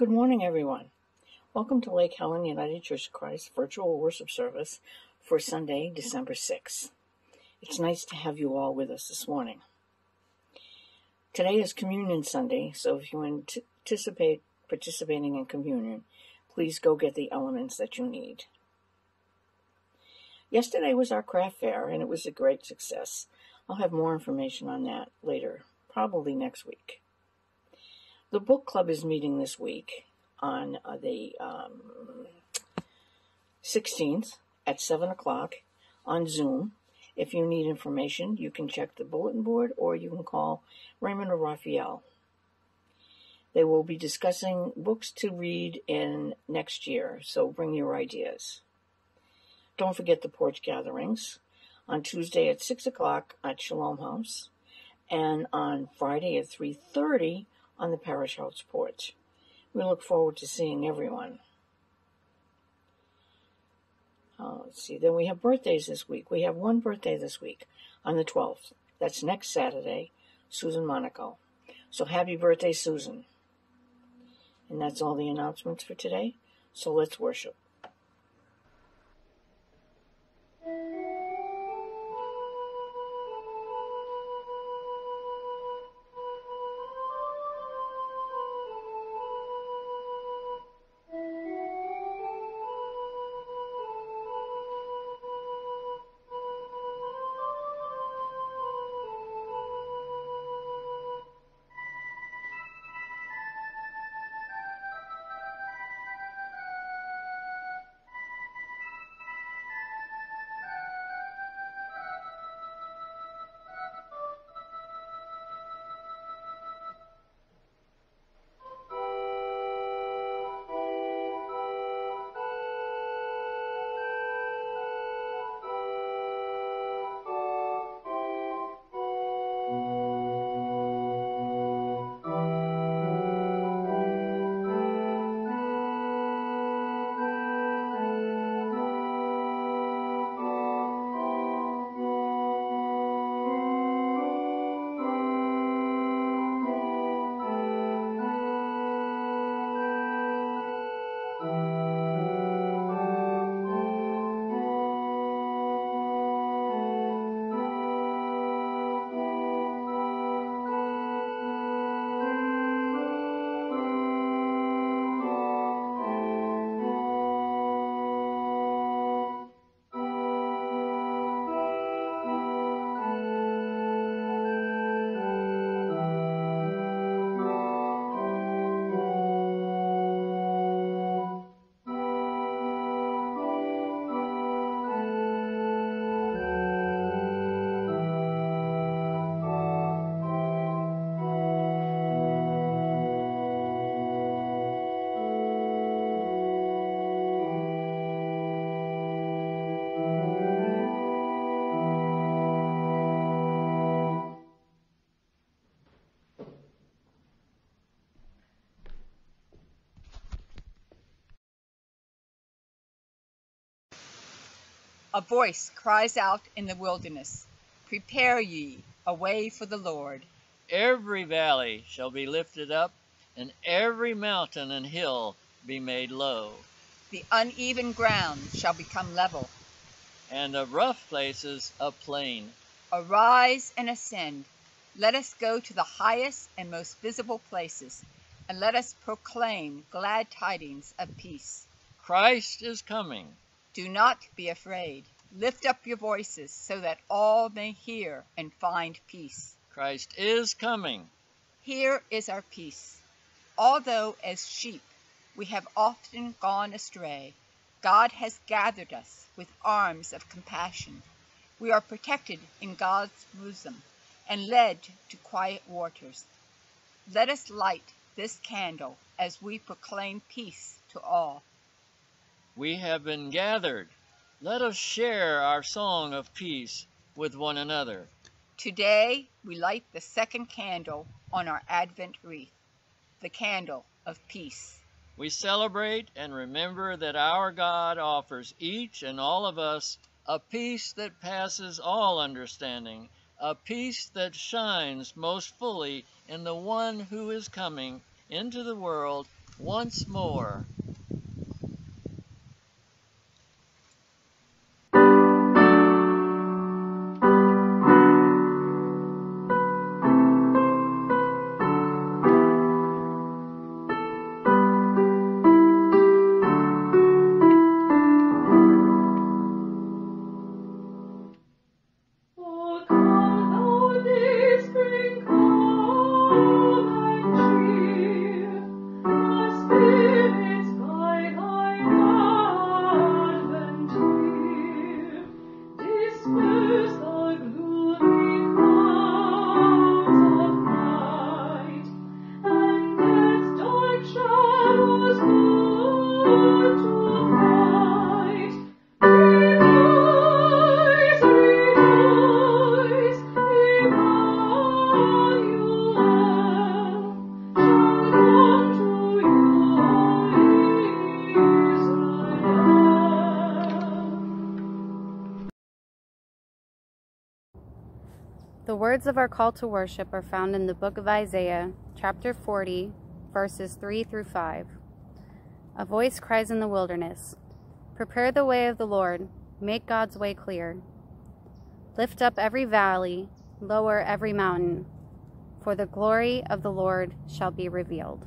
Good morning, everyone. Welcome to Lake Helen United Church of Christ virtual worship service for Sunday, December 6th. It's nice to have you all with us this morning. Today is Communion Sunday, so if you anticipate participating in communion, please go get the elements that you need. Yesterday was our craft fair, and it was a great success. I'll have more information on that later, probably next week. The book club is meeting this week on uh, the um, 16th at 7 o'clock on Zoom. If you need information, you can check the bulletin board or you can call Raymond or Raphael. They will be discussing books to read in next year, so bring your ideas. Don't forget the porch gatherings on Tuesday at 6 o'clock at Shalom House and on Friday at 3.30 on the parish house porch. We look forward to seeing everyone. Uh, let's see. Then we have birthdays this week. We have one birthday this week on the 12th. That's next Saturday, Susan Monaco. So happy birthday, Susan. And that's all the announcements for today. So let's worship. A voice cries out in the wilderness, Prepare ye a way for the Lord. Every valley shall be lifted up, and every mountain and hill be made low. The uneven ground shall become level, and the rough places a plain. Arise and ascend. Let us go to the highest and most visible places, and let us proclaim glad tidings of peace. Christ is coming. Do not be afraid. Lift up your voices so that all may hear and find peace. Christ is coming. Here is our peace. Although as sheep we have often gone astray, God has gathered us with arms of compassion. We are protected in God's bosom and led to quiet waters. Let us light this candle as we proclaim peace to all. We have been gathered. Let us share our song of peace with one another. Today we light the second candle on our Advent wreath, the candle of peace. We celebrate and remember that our God offers each and all of us a peace that passes all understanding, a peace that shines most fully in the one who is coming into the world once more. Words of our call to worship are found in the book of Isaiah, chapter 40, verses 3 through 5. A voice cries in the wilderness Prepare the way of the Lord, make God's way clear. Lift up every valley, lower every mountain, for the glory of the Lord shall be revealed.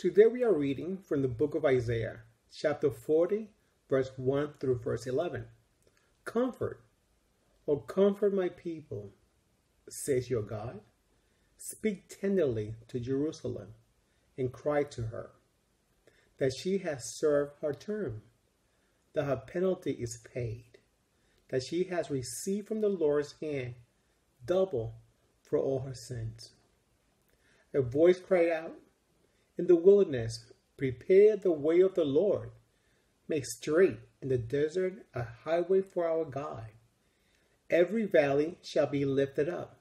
Today we are reading from the book of Isaiah, chapter 40, verse 1 through verse 11. Comfort, O comfort my people, says your God. Speak tenderly to Jerusalem and cry to her that she has served her term, that her penalty is paid, that she has received from the Lord's hand double for all her sins. A voice cried out in the wilderness, Prepare the way of the Lord, make straight in the desert a highway for our God. Every valley shall be lifted up,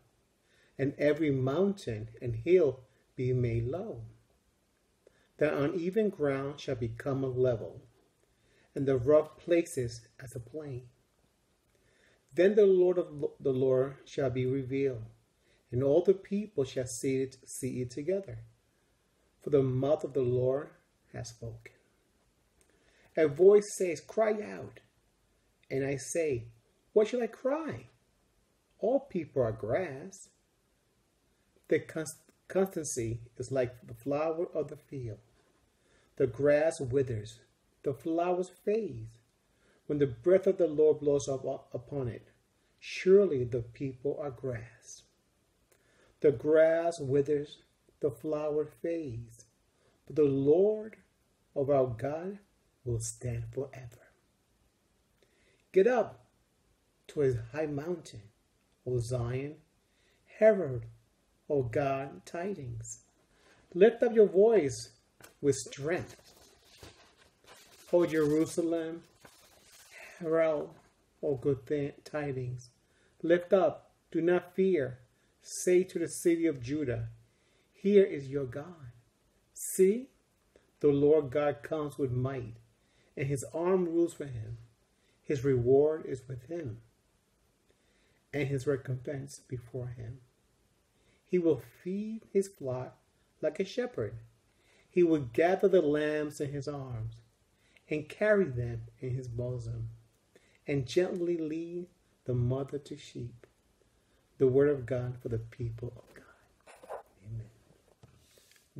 and every mountain and hill be made low. The uneven ground shall become a level, and the rough places as a plain. Then the Lord of the Lord shall be revealed, and all the people shall see it, see it together. For the mouth of the Lord has spoken. A voice says, Cry out. And I say, What shall I cry? All people are grass. The constancy is like the flower of the field. The grass withers, the flowers fade. When the breath of the Lord blows up upon it, surely the people are grass. The grass withers, the flower fades, but the Lord of our God will stand forever. Get up to his high mountain, O Zion, herald, O God, tidings. Lift up your voice with strength. O Jerusalem, herald, O good tidings. Lift up, do not fear. Say to the city of Judah, Here is your God. See, the Lord God comes with might, and his arm rules for him. His reward is with him, and his recompense before him. He will feed his flock like a shepherd. He will gather the lambs in his arms and carry them in his bosom, and gently lead the mother to sheep. The word of God for the people.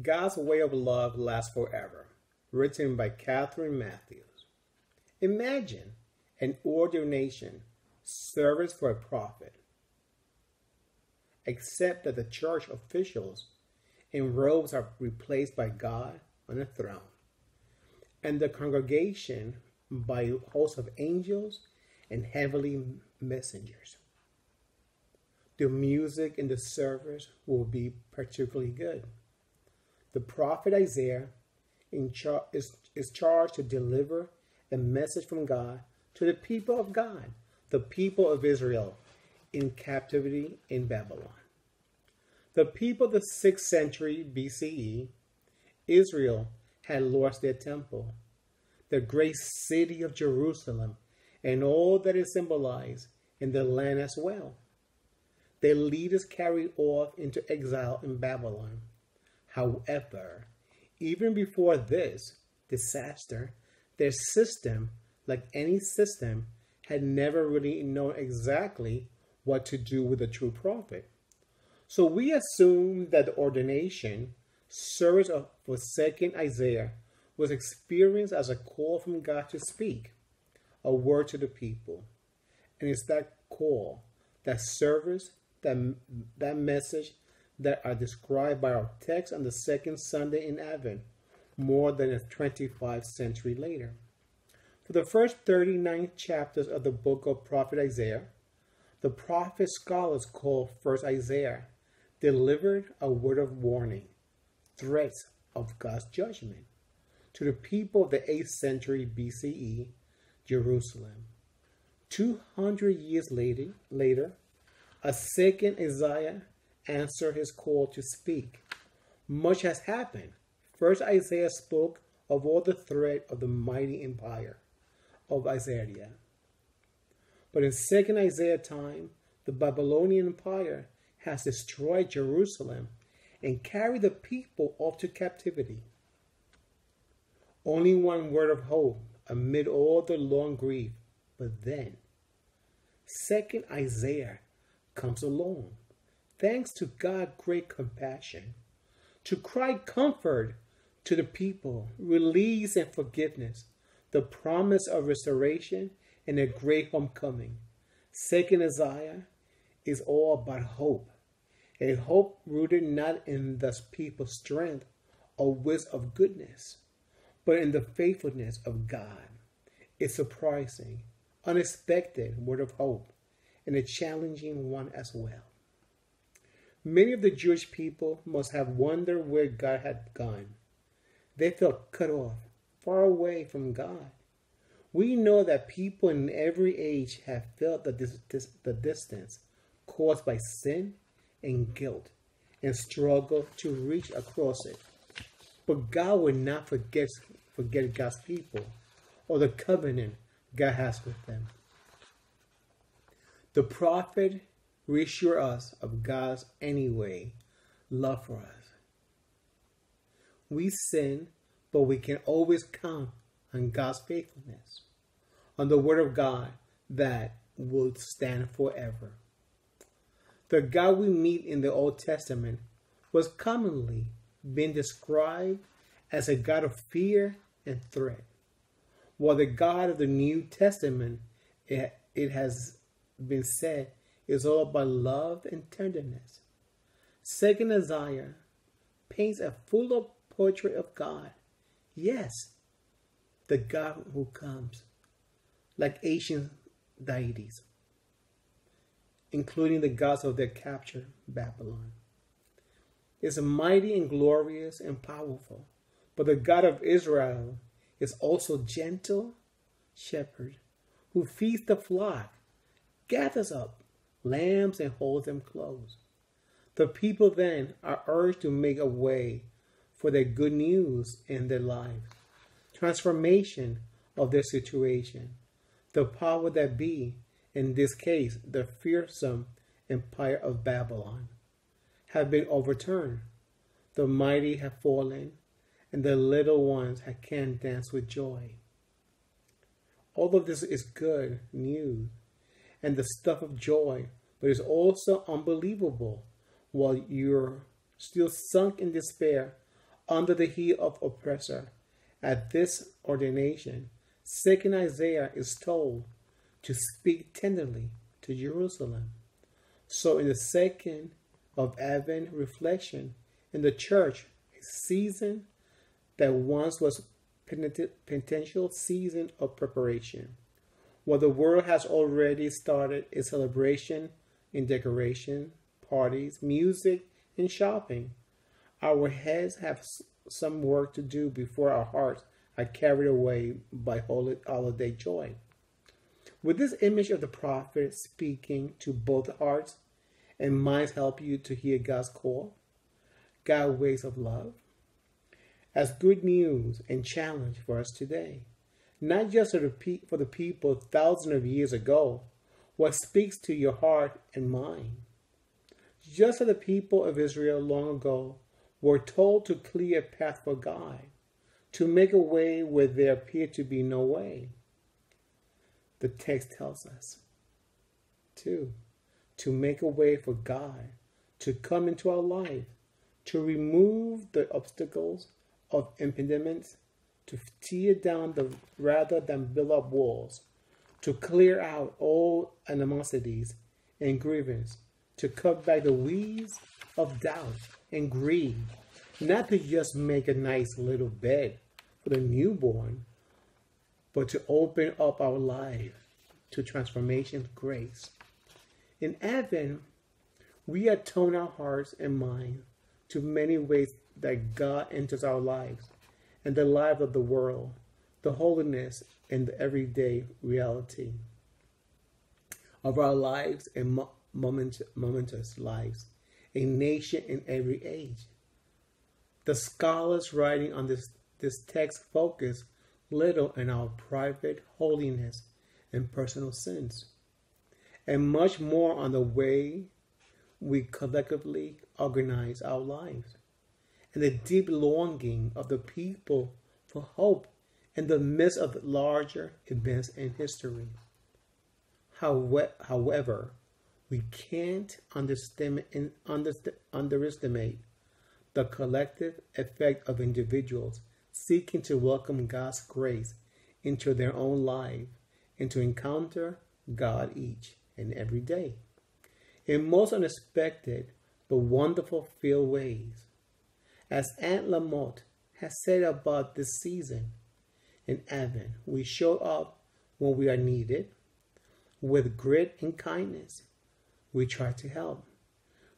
God's way of love lasts forever. Written by Kathryn Matthews. Imagine an ordination service for a prophet, except that the church officials in robes are replaced by God on a throne, and the congregation by a host of angels and heavenly messengers. The music in the service will be particularly good. The prophet Isaiah char- is, is charged to deliver a message from God to the people of God, the people of Israel in captivity in Babylon. The people of the 6th century BCE, Israel had lost their temple, the great city of Jerusalem, and all that is symbolized in the land as well. Their leaders carried off into exile in Babylon. However, even before this disaster, their system, like any system, had never really known exactly what to do with a true prophet. So we assume that the ordination service of forsaken Isaiah was experienced as a call from God to speak a word to the people. And it's that call, that service, that, that message that are described by our text on the second Sunday in Advent, more than a 25 century later. For the first 39 chapters of the book of prophet Isaiah, the prophet scholars call first Isaiah delivered a word of warning, threats of God's judgment to the people of the 8th century BCE, Jerusalem. 200 years later, later a second Isaiah answered his call to speak. Much has happened. First, Isaiah spoke of all the threat of the mighty empire of Assyria. But in second Isaiah time, the Babylonian Empire has destroyed Jerusalem and carried the people off to captivity. Only one word of hope amid all the long grief. But then, second Isaiah comes along, thanks to God's great compassion, to cry comfort to the people, release and forgiveness, the promise of restoration and a great homecoming. Second Isaiah is all about hope, a hope rooted not in the people's strength or wisdom of goodness, but in the faithfulness of God. A surprising, unexpected word of hope, and a challenging one as well. Many of the Jewish people must have wondered where God had gone. They felt cut off, far away from God. We know that people in every age have felt the, dis- dis- the distance caused by sin and guilt and struggle to reach across it. But God will not forget, forget God's people or the covenant God has with them. The prophet reassure us of God's anyway love for us. We sin, but we can always count on God's faithfulness, on the word of God that will stand forever. The God we meet in the Old Testament was commonly been described as a God of fear and threat, while the God of the New Testament, it, it has been said, is all about love and tenderness. Second Isaiah paints a fuller portrait of God. Yes, the God who comes, like ancient deities, including the gods of their capture, Babylon, is mighty and glorious and powerful. But the God of Israel is also gentle shepherd who feeds the flock, gathers up lambs and hold them close. The people then are urged to make a way for their good news in their lives, transformation of their situation. The power that be, in this case, the fearsome empire of Babylon, have been overturned. The mighty have fallen, and the little ones can dance with joy. All of this is good news and the stuff of joy, but it's also unbelievable while you're still sunk in despair under the heel of oppressor. At this ordination, second Isaiah is told to speak tenderly to Jerusalem. So in the second of Advent reflection in the church, a season that once was potential season of preparation. While the world has already started its celebration in decoration, parties, music, and shopping, our heads have some work to do before our hearts are carried away by holiday joy. Would this image of the prophet speaking to both hearts and minds help you to hear God's call, God's ways of love, as good news and challenge for us today? Not just for the people thousands of years ago, what speaks to your heart and mind. Just as the people of Israel long ago were told to clear a path for God, to make a way where there appeared to be no way. The text tells us, two, to make a way for God to come into our life, to remove the obstacles of impediments, to tear down the rather than build up walls, to clear out all animosities and grievance, to cut back the weeds of doubt and greed, not to just make a nice little bed for the newborn, but to open up our life to transformation grace. In Advent, we atone our hearts and minds to many ways that God enters our lives and the life of the world, the holiness and the everyday reality of our lives and mo- moment, momentous lives, a nation in every age. The scholars writing on this, this text focus little on our private holiness and personal sins, and much more on the way we collectively organize our lives and the deep longing of the people for hope in the midst of larger events in history. However, we can't underestimate the collective effect of individuals seeking to welcome God's grace into their own life and to encounter God each and every day in most unexpected but wonderful filled ways. As Anne Lamott has said about this season in Advent, we show up when we are needed with grit and kindness. We try to help.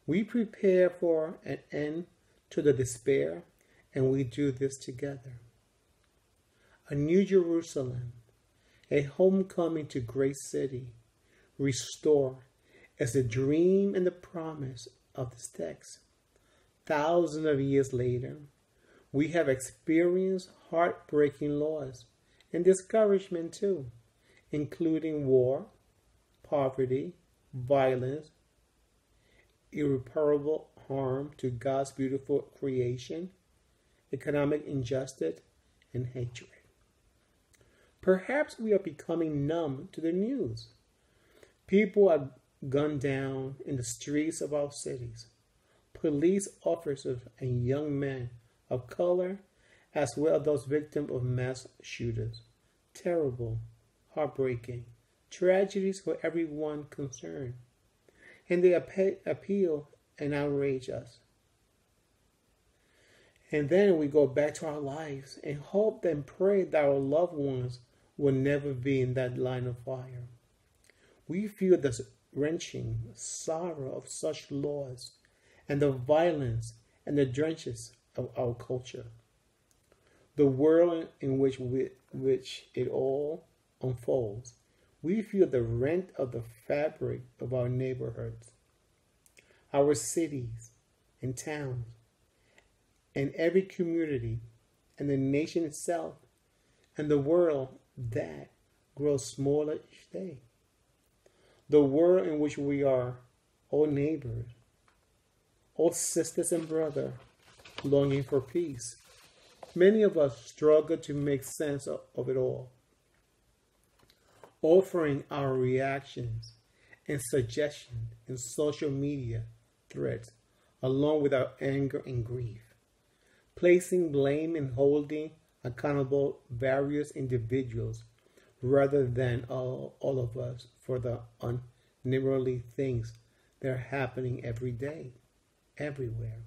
We prepare for an end to the despair, and we do this together. A new Jerusalem, a homecoming to great city, restore as the dream and the promise of this text. Thousands of years later, we have experienced heartbreaking loss and discouragement too, including war, poverty, violence, irreparable harm to God's beautiful creation, economic injustice, and hatred. Perhaps we are becoming numb to the news. People are gunned down in the streets of our cities. Police officers and young men of color, as well as those victims of mass shooters. Terrible, heartbreaking, tragedies for everyone concerned. And they appeal and outrage us. And then we go back to our lives and hope and pray that our loved ones will never be in that line of fire. We feel the wrenching sorrow of such laws and the violence and the drenches of our culture. The world in which, we, which it all unfolds, we feel the rent of the fabric of our neighborhoods, our cities and towns, and every community and the nation itself and the world that grows smaller each day. The world in which we are all neighbors, all sisters and brothers, longing for peace. Many of us struggle to make sense of, it all, offering our reactions and suggestions in social media threads, along with our anger and grief, placing blame and holding accountable various individuals rather than all, all of us for the unnimerly things that are happening every day, everywhere.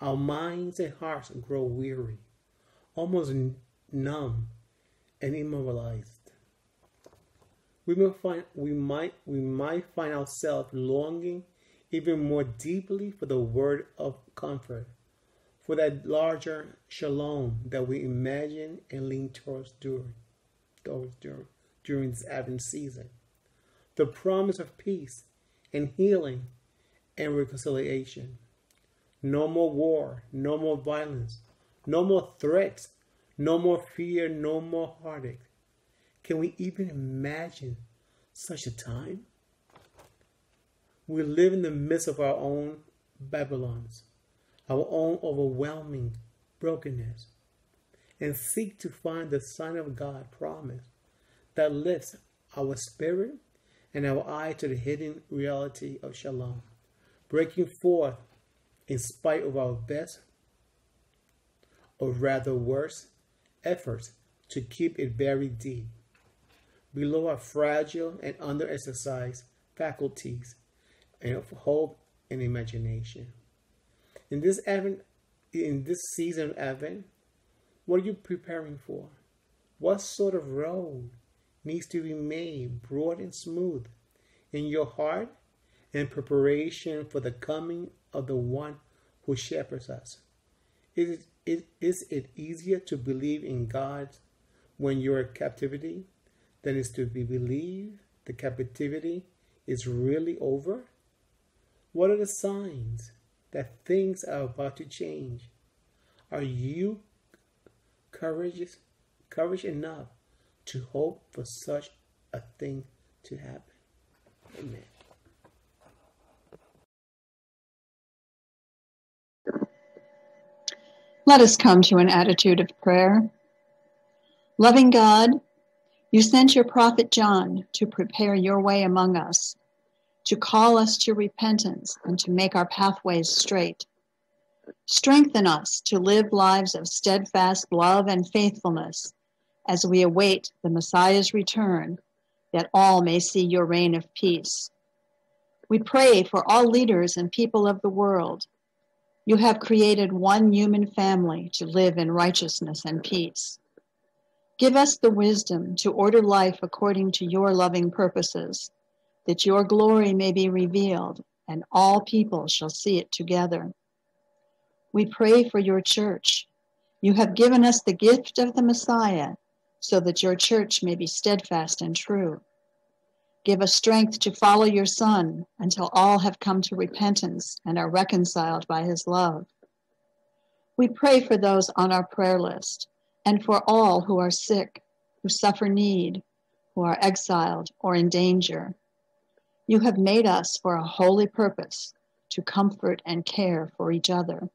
Our minds and hearts grow weary, almost numb and immobilized. We might find we might we might find ourselves longing even more deeply for the word of comfort for that larger shalom that we imagine and lean towards during, towards during, during this Advent season. The promise of peace and healing and reconciliation. No more war, no more violence, no more threats, no more fear, no more heartache. Can we even imagine such a time? We live in the midst of our own Babylons our own overwhelming brokenness, and seek to find the Son of God promise that lifts our spirit and our eye to the hidden reality of shalom, breaking forth in spite of our best, or rather worse, efforts to keep it buried deep below our fragile and under-exercised faculties and of hope and imagination. In this Advent, in this season of Advent, what are you preparing for? What sort of road needs to be made broad and smooth in your heart in preparation for the coming of the one who shepherds us? Is it, is it easier to believe in God when you're in captivity than is to be believe the captivity is really over? What are the signs that things are about to change. Are you courageous, courage enough to hope for such a thing to happen? Amen. Let us come to an attitude of prayer. Loving God, you sent your prophet John to prepare your way among us to call us to repentance and to make our pathways straight. Strengthen us to live lives of steadfast love and faithfulness as we await the Messiah's return, that all may see your reign of peace. We pray for all leaders and people of the world. You have created one human family to live in righteousness and peace. Give us the wisdom to order life according to your loving purposes, that your glory may be revealed and all people shall see it together. We pray for your church. You have given us the gift of the Messiah so that your church may be steadfast and true. Give us strength to follow your Son until all have come to repentance and are reconciled by his love. We pray for those on our prayer list and for all who are sick, who suffer need, who are exiled or in danger. You have made us for a holy purpose to comfort and care for each other.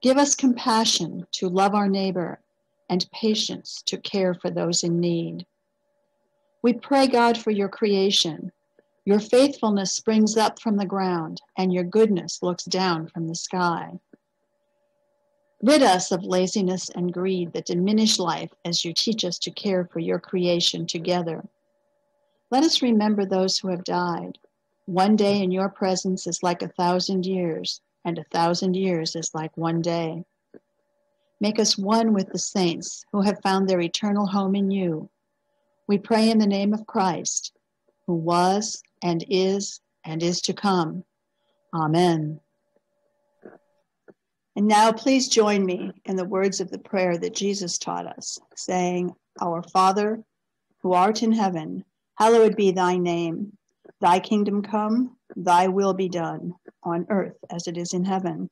Give us compassion to love our neighbor and patience to care for those in need. We pray, God, for your creation. Your faithfulness springs up from the ground, and your goodness looks down from the sky. Rid us of laziness and greed that diminish life as you teach us to care for your creation together. Let us remember those who have died. One day in your presence is like a thousand years, and a thousand years is like one day. Make us one with the saints who have found their eternal home in you. We pray in the name of Christ, who was and is and is to come. Amen. And now please join me in the words of the prayer that Jesus taught us, saying, Our Father, who art in heaven, hallowed be thy name. Thy kingdom come, thy will be done, on earth as it is in heaven.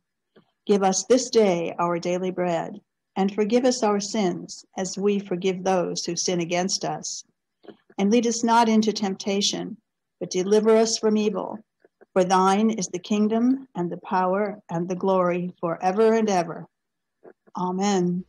Give us this day our daily bread, and forgive us our sins as we forgive those who sin against us. And lead us not into temptation, but deliver us from evil. For thine is the kingdom and the power and the glory forever and ever. Amen.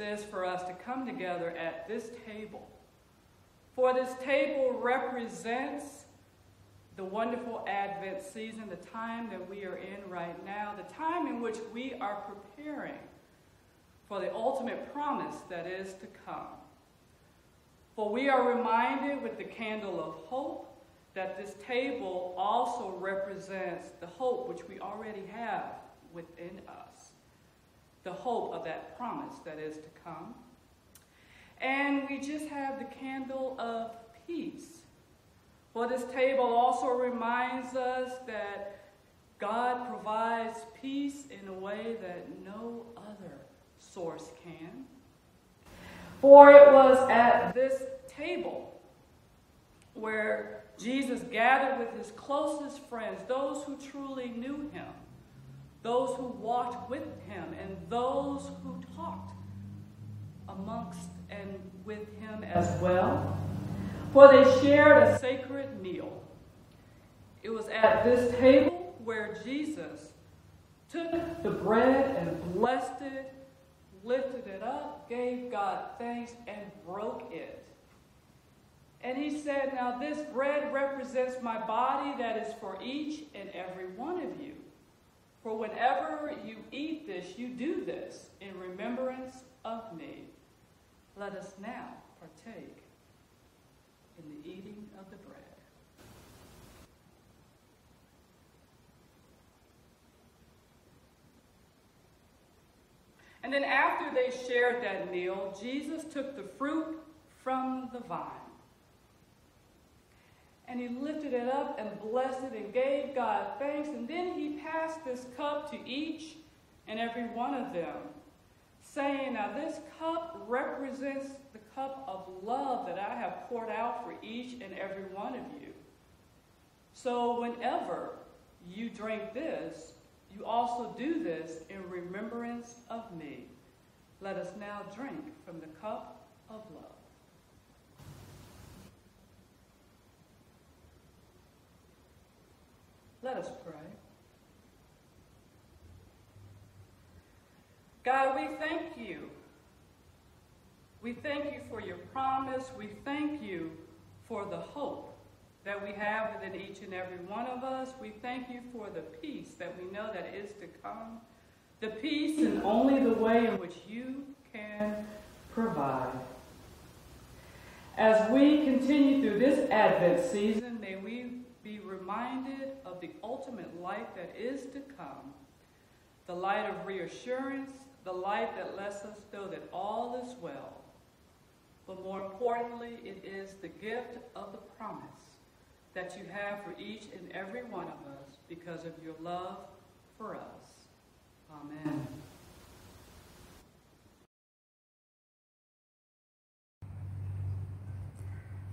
Is for us to come together at this table. For this table represents the wonderful Advent season, the time that we are in right now, the time in which we are preparing for the ultimate promise that is to come. For we are reminded with the candle of hope that this table also represents the hope which we already have within us, the hope of that promise that is to come. And we just have the candle of peace. Well, this table also reminds us that God provides peace in a way that no other source can. For it was at this table where Jesus gathered with his closest friends, those who truly knew him, those who walked with him, and those who talked amongst and with him as well. For they shared a sacred meal. It was at this table where Jesus took the bread and blessed it, lifted it up, gave God thanks, and broke it. And he said, Now this bread represents my body that is for each and every one of you. For whenever you eat this, you do this in remembrance of me. Let us now partake in the eating of the bread. And then after they shared that meal, Jesus took the fruit from the vine. And he lifted it up and blessed it and gave God thanks. And then he passed this cup to each and every one of them, saying, Now this cup represents the cup of love that I have poured out for each and every one of you. So whenever you drink this, you also do this in remembrance of me. Let us now drink from the cup of love. Let us pray. God, we thank you. We thank you for your promise. We thank you for the hope that we have within each and every one of us. We thank you for the peace that we know that is to come. The peace and only the way in which you can provide. As we continue through this Advent season, may we reminded of the ultimate life that is to come, the light of reassurance, the light that lets us know that all is well. But more importantly, it is the gift of the promise that you have for each and every one of us because of your love for us. Amen.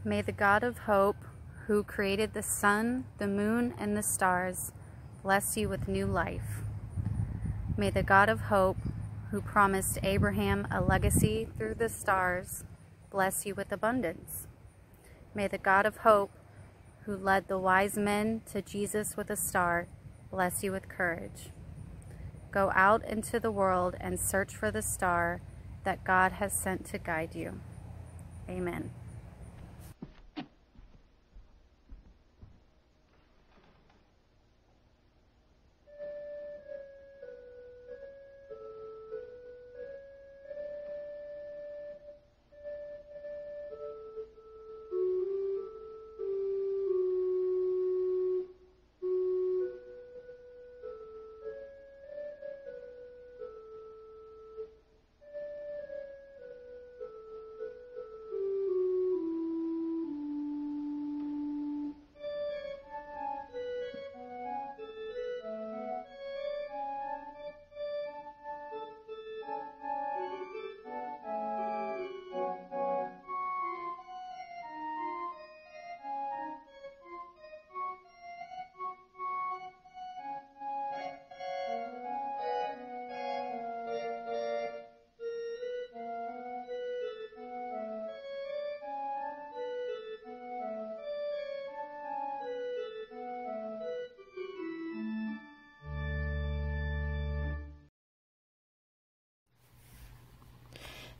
May the God of hope, who created the sun, the moon, and the stars, bless you with new life. May the God of hope, who promised Abraham a legacy through the stars, bless you with abundance. May the God of hope, who led the wise men to Jesus with a star, bless you with courage. Go out into the world and search for the star that God has sent to guide you. Amen.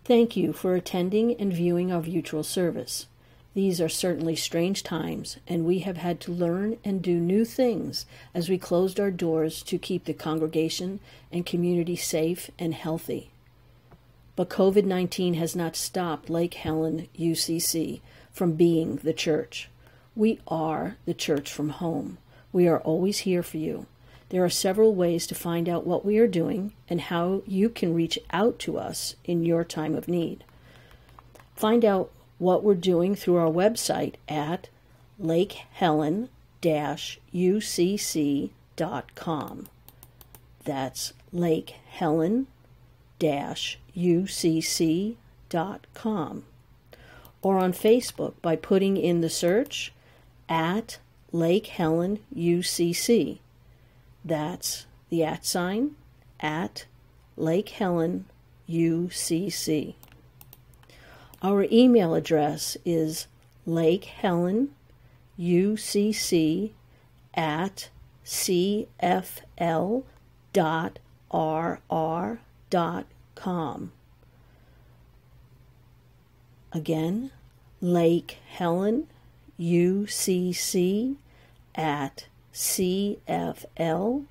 Thank you for attending and viewing our virtual service. These are certainly strange times, and we have had to learn and do new things as we closed our doors to keep the congregation and community safe and healthy. But COVID 19 has not stopped Lake Helen UCC from being the church. We are the church from home. We are always here for you. There are several ways to find out what we are doing and how you can reach out to us in your time of need. Find out what we're doing through our website at lakehelen-ucc.com. That's lakehelen-ucc.com. Or on Facebook by putting in the search at Lake Helen UCC. That's the at sign at Lake Helen UCC. Our email address is Lake Helen UCC at cfl dot rr dot com. Again, Lake Helen UCC at cfl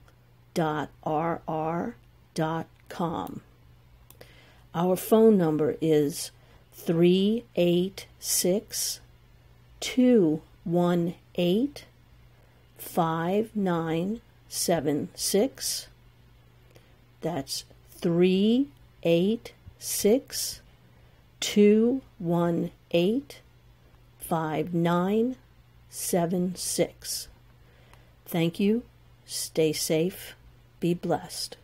dot rr dot com. Our phone number is 386 218 5976. That's 386 218 5976. Thank you. Stay safe. Be blessed.